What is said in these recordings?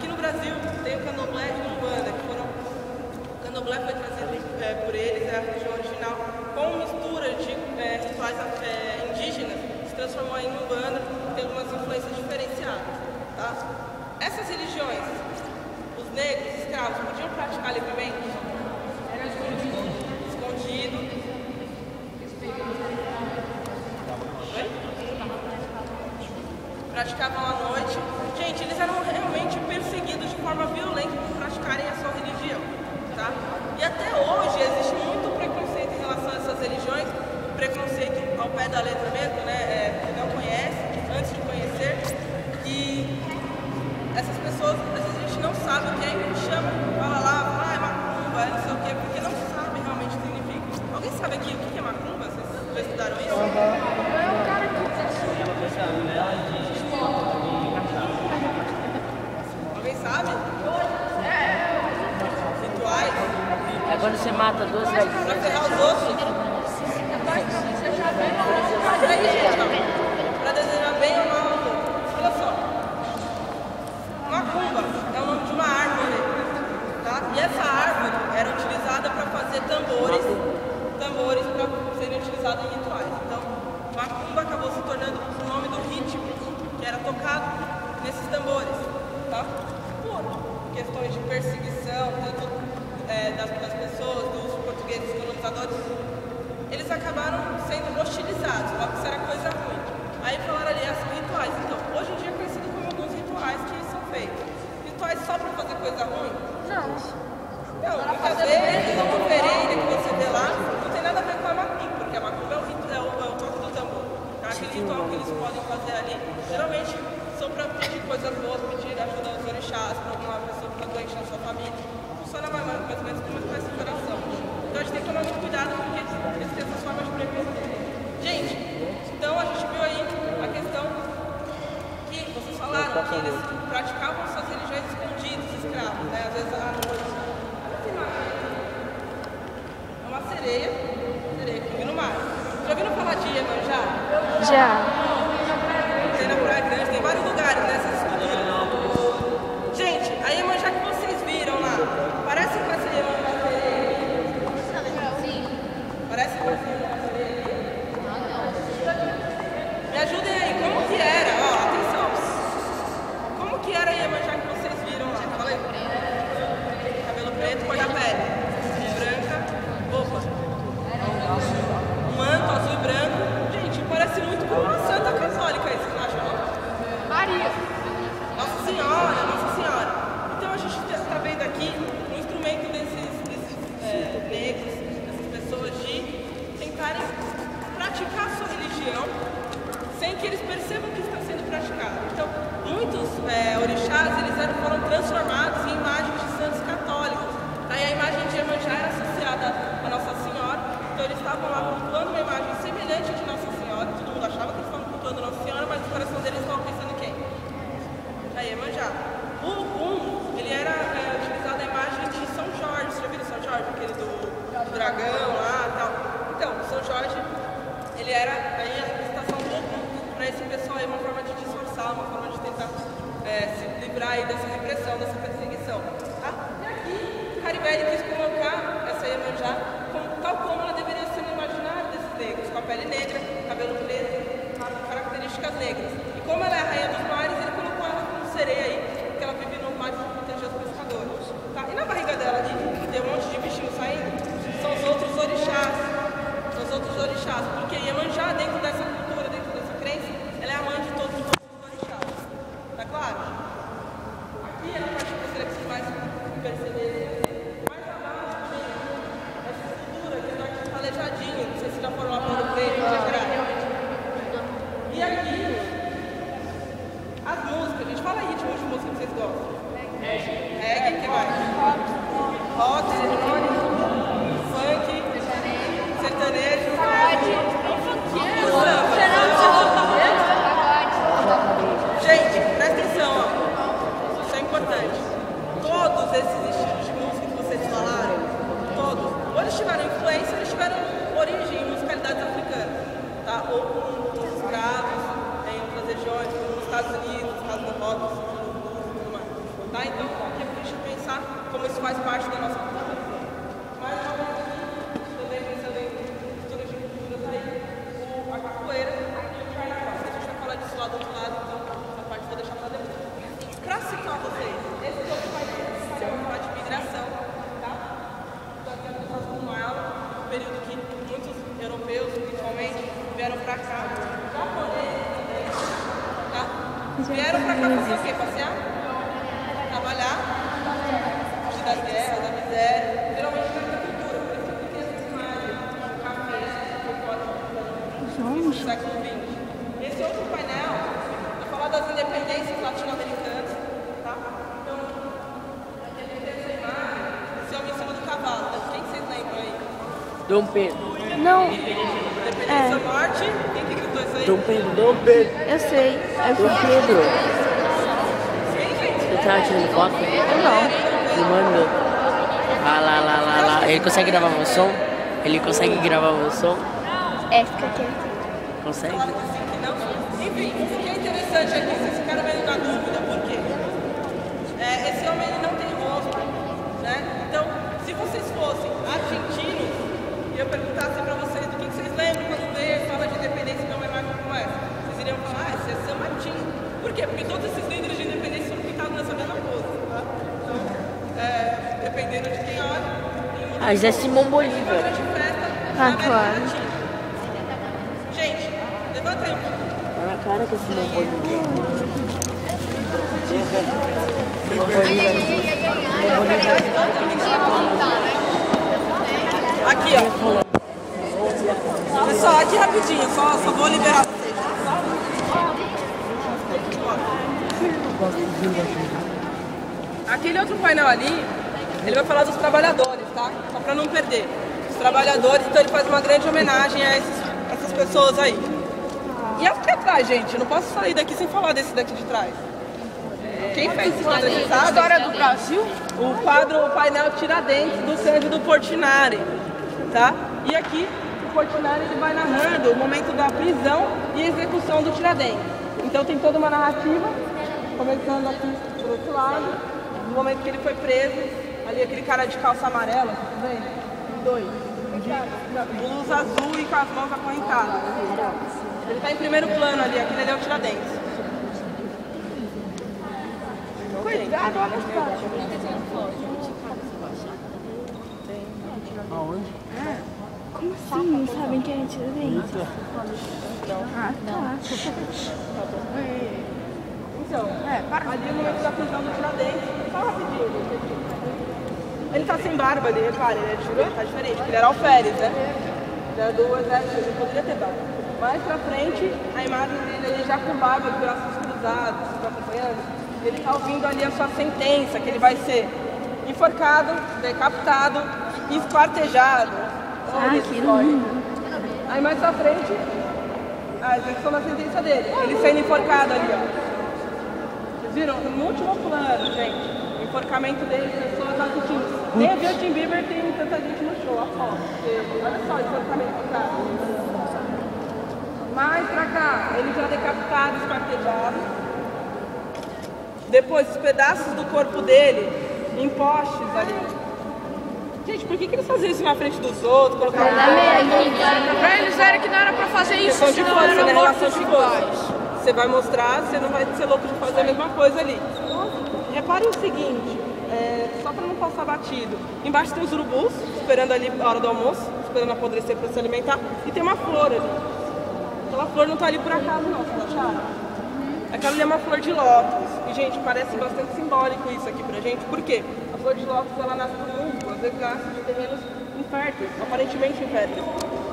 Aqui no Brasil tem o candomblé e o umbanda, que foram... O candomblé foi trazido é, por eles, é a religião original, com mistura de é, rituais é, indígenas, se transformou em umbanda, tem algumas influências diferenciadas. Tá? Essas religiões, os negros, escravos, podiam praticar livremente? Era escondido. Escondido. Oi? Praticavam à noite. Gente, eles eram realmente perseguidos de forma violenta por praticarem a sua religião. Tá? E até hoje existe muito preconceito em relação a essas religiões, preconceito ao pé da letra mesmo, né? É, que não conhece, antes de conhecer. E essas pessoas, às vezes a gente não sabe o que é, a gente chama, fala lá, ah, é macumba, é não sei o quê, porque não sabe realmente o que significa. Alguém sabe aqui o que é macumba? Vocês já estudaram isso? Alguém sabe? Rituais? É quando você mata duas Pra galinhas. ferrar os outros? Aí, gente, ó, pra desejar bem ou mal aos outros. Olha só. Macumba é o nome de uma árvore, tá? E essa árvore era utilizada para fazer tambores, tambores para em rituais. Então, macumba acabou se tornando o nome do ritmo que era tocado nesses tambores, tá? Por questões de perseguição, tanto é, das, das pessoas, dos portugueses colonizadores, eles acabaram sendo hostilizados, logo isso era coisa ruim. Aí falaram ali, ah, são rituais. Então, hoje em dia é conhecido como alguns rituais que são feitos. Rituais só para fazer coisa ruim? Não. Não, muitas vezes uma oferenda que você vê lá não tem nada a ver com a macumba, porque a macumba é o, rito, é o, é o toque do tambor. Tá? Aquele ritual que eles podem fazer ali, geralmente são para pedir coisas boas, pedir ajuda aos orixás, para alguma pessoa que está doente na sua família. Funciona mais, ou menos como faz esse coração. Então a gente tem que tomar muito cuidado porque eles têm essas formas de preconceito. Gente, então a gente viu aí a questão que vocês falaram que eles praticavam suas religiões escondidos, escravos, né? Às vezes à noite. Olha. É uma sereia, sereia que vive no mar. Já ouviram falar de Iemanjá? Já. Sem que eles percebam que está sendo praticado. Então, muitos é, orixás eles eram, foram transformados em imagens de santos católicos. Aí a imagem de Iemanjá era associada a Nossa Senhora, então eles estavam lá cultuando uma imagem semelhante de Nossa Senhora. Todo mundo achava que eles estavam cultuando Nossa Senhora, mas no coração deles estavam pensando em quem? a Iemanjá. O Ogum, ele era é, utilizado a imagem de São Jorge. Você já viu São Jorge? Aquele do, do dragão lá e tal. Então, São Jorge, ele era aí a representação do Ogum para esse pessoal aí, uma forma de disfarçar, uma forma de tentar é, se livrar aí dessa repressão, dessa perseguição. Tá? E aqui, Caribelli quis colocar essa Iemanjá como, tal como ela deveria ser no imaginário desses negros, com a pele negra, cabelo preto, características negras. E como ela é a rainha dos mares, ele colocou ela como sereia aí, porque ela vive no mar para proteger os pescadores. Tá? E na barriga dela ali, tem um monte de bichinho saindo, são os outros orixás. São os outros orixás, porque Iemanjá, dentro dessa cultura, dentro dessa crença, ela é a mãe de todos os outros orixás. Tá claro? Aqui é a parte que eu gostaria que vocês mais perceberem. Mais abaixo, gente, essa estrutura que está aqui calejadinho, não sei se já foram lá para o preto, E aqui, as músicas, gente, fala aí ritmo de música que vocês gostam. Reggae, o que mais? Rock, eletrônico, funk, sertanejo, samba. Gente, presta atenção, ó. Isso é importante. Todos esses estilos de música que vocês falaram, todos, ou eles tiveram influência, ou eles tiveram origem em musicalidades africanas, tá? Ou com os escravos em outras regiões, como nos Estados Unidos, no caso do rock, tudo mais. Tá? Tá? Então, aqui é pra gente pensar como faz parte da nossa cultura. Uma vez aqui, também pensando em culturas de culturas aí, o, a capoeira e o carnaval. A gente vai falar disso lá do outro lado, então essa parte eu vou deixar pra depois. Pra citar vocês, esse é país que é uma de migração, tá? Então, aqui é pessoas como ela, no período que muitos europeus, principalmente, vieram pra cá, japoneses tá? Vieram pra cá fazer o quê? Passear? Trabalhar? Fugir das guerras, da miséria. Geralmente na agricultura, por isso que essas imagens, café, cocote, do século XX. Esse outro painel vai falar das independências latino-americanas, tá? Então, aqui a gente tem essa imagem, esse homem em cima do cavalo, quem vocês lembram aí? Dom Pedro. Não, Independência Norte, quem que gritou isso aí? Dom Pedro. Dom Pedro. eu sei. É Dom Pedro. Você tá tirando foto? Não. Filmando? Ah, lá, lá, lá, lá. Ele consegue gravar meu som? Ele consegue gravar meu som? É, fica quieto. Consegue? Que que. Enfim, o que é interessante aqui, vocês ficaram meio na dúvida, por quê? É, esse homem ele não tem rosto, né? Então, se vocês fossem argentinos e eu perguntasse pra vocês do que, que vocês lembram quando vê, fala de independência e vê uma imagem como essa, vocês iriam falar, ah, esse é San Martín. Por quê? Porque todos esses líderes de independência foram pintados nessa mesma pose, tá? Então, é, dependendo de quem olha, Ah, Zé Simão Bolívar. Ah, claro. Gente, levanta aí. Tá na cara que é Simão Bolívar. Simão Bolívar. Simão Bolívar. Aqui, ó. Pessoal, aqui rapidinho, só, só vou liberar vocês. Aquele outro painel ali, ele vai falar dos trabalhadores, tá? Só pra não perder. Os trabalhadores, então ele faz uma grande homenagem a esses- essas pessoas aí. E aqui atrás, gente, eu não posso sair daqui sem falar desse daqui de trás. Quem fez esse quadro aqui, sabe? História do Brasil? O quadro, o painel Tiradentes do Cândido Portinari, tá? E aqui o Portinari ele vai narrando o momento da prisão e execução do Tiradentes. Então tem toda uma narrativa, começando aqui por outro lado, no momento que ele foi preso, ali aquele cara de calça amarela, tá vendo? Dois. De blusa azul e com as mãos acorrentadas. Ele tá em primeiro plano ali, aquele ali é o Tiradentes. Cuidado, olha as caras. Como assim? Não sabem quem é Tiradentes? Ah, tá. Então, ali no momento da prisão do Tiradentes, só rapidinho, gente. Ele tá sem barba ali, repare, ele é diferente, tá diferente, porque ele era alferes, né? Ele era do exército, ele poderia ter barba. Mais pra frente, a imagem dele ali já com barba, de braços cruzados, estão acompanhando? Ele tá ouvindo ali a sua sentença, que ele vai ser enforcado, decapitado e esquartejado. Ah, que lindo. Aí mais pra frente, a execução da sentença dele. Ele sendo enforcado ali, ó. Vocês viram? No último plano, gente. O enforcamento dele, pessoas assistindo. Nem a Justin Bieber tem tanta gente no show, ó. Olha só o enforcamento do cara. Mais pra cá, ele já decapitado, esquartejado. Depois, os pedaços do corpo dele em postes ali. Gente, por que, que eles faziam isso na frente dos outros? Colocavam Pra eles era que não era pra fazer isso, de senão força, eram né? Mortos iguais. Você vai mostrar, você não vai ser louco de fazer a mesma coisa ali. Repare o seguinte, é, só para não passar batido. Embaixo tem os urubus, esperando ali a hora do almoço, esperando apodrecer para se alimentar. E tem uma flor ali. Aquela flor não tá ali por acaso não, vocês acharam? Aquela ali é uma flor de lótus. E, gente, parece bastante simbólico isso aqui pra gente. Por quê? A flor de lótus, ela nasce do mundo, às vezes nasce de terrenos inférteis, aparentemente inférteis.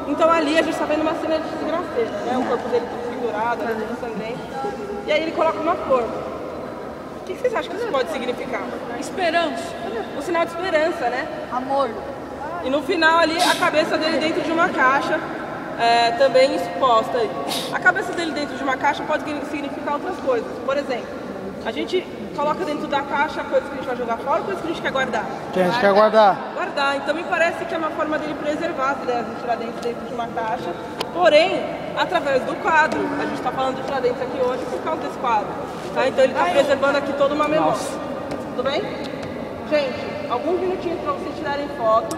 Então ali a gente tá vendo uma cena de desgraceira, né? O corpo dele todo figurado, ali todo sangrento. E aí ele coloca uma flor. O que vocês acham que isso pode significar? Esperança. Um sinal de esperança, né? Amor. E no final ali, a cabeça dele dentro de uma caixa, é, também exposta aí. A cabeça dele dentro de uma caixa pode significar outras coisas. Por exemplo, a gente coloca dentro da caixa coisas que a gente vai jogar fora, coisas que a gente quer guardar. Que a gente quer guardar. Guardar. Então me parece que é uma forma dele preservar as ideias do Tiradentes dentro de uma caixa, porém, através do quadro. A gente está falando do Tiradentes aqui hoje por causa desse quadro. Tá? Então ele está preservando aqui toda uma memória. Nossa. Tudo bem? Gente, alguns minutinhos para vocês tirarem foto.